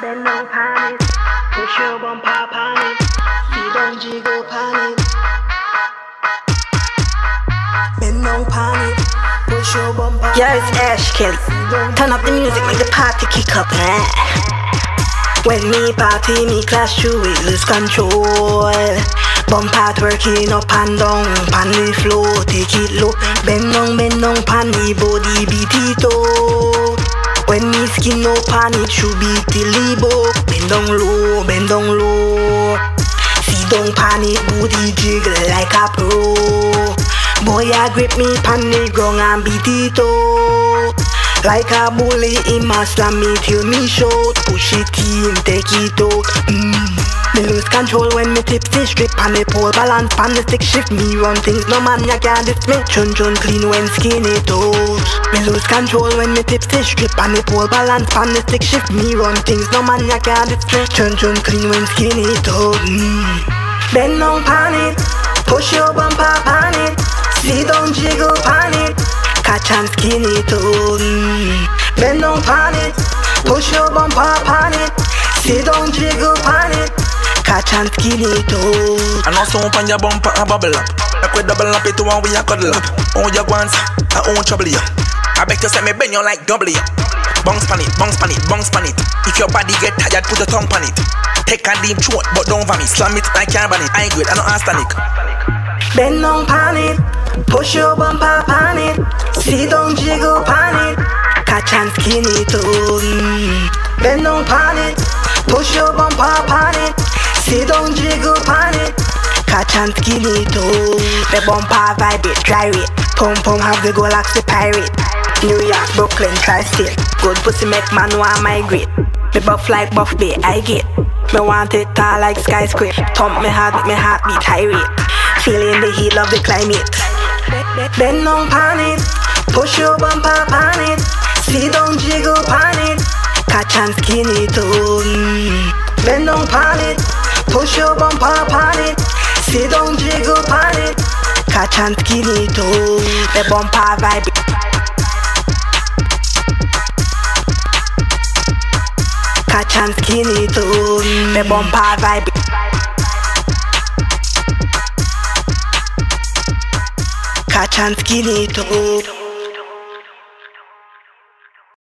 Bend down pan it, push your bumper pan it, feet down jiggle pan it. Bend down pan push your bumper. Yeah, it's Ash Kelly. Turn up the music, make the party kick up. Eh? When me party, me clash you will lose control. Bumper working up and down, pan the floor, take it low. Bend down, bend down, up pan it should be tilibo. Bend down low, bend down low. See pan it, booty jiggle like a pro. Boy, I grip me pan the and beat it up. Like a bully, in my slam me till me shout Push it in, take it out mm. Me lose control when me tipsy strip on the pole balance pan the stick shift Me run things, no man ya can't diss me Chun chun clean when skinny toes Me lose control when me tipsy strip on the pole balance pan the stick shift Me run things, no man ya can't me Chun chun clean when skinny toes mm. Bend down pan it, push your bumper pan it down jiggle pan it catch and skinny tone. Bend down pan it, push your bumper pan it. Down, jiggle pan it, catch and skinny tone. I know some on your bumper a bubble up. I could double up it to one we a cuddle up. On your guans, I own trouble you. I bet you say me bend you like double you. Bounce pan it, bounce pan it, bounce pan it. If your body get tired, put a tongue pan it. Take a deep throat, but don't vomit. Slam it, can't ban it. I good, I know arsenic. Bend down pan it, push your bumper pan it. Sit down, jiggle pan it, catch and skinny tone. Oh, mm. Bend down pan it, push your bumper pan it. Sit down, jiggle pan it, catch and skinny tone. Oh. The bumper vibrate, dry it. Pum pum have the go like the pirate. New York, Brooklyn, tri-state. Good pussy make man want migrate. Me buff like Buff Bay, I get. Me want it tall like skyscraper. Thump me heart, make me heart beat high rate. Feeling the heat of the climate. Bend down pan it, push your bumper pan it. Down, jiggle pan it, catch and skinny tone. Oh, mm. Bend down pan it, push your bumper pan it. Down, jiggle pan it, catch and skinny tone. Oh, the mm. bumper vibe. And skinny too The bumper vibe. catch and skinny too.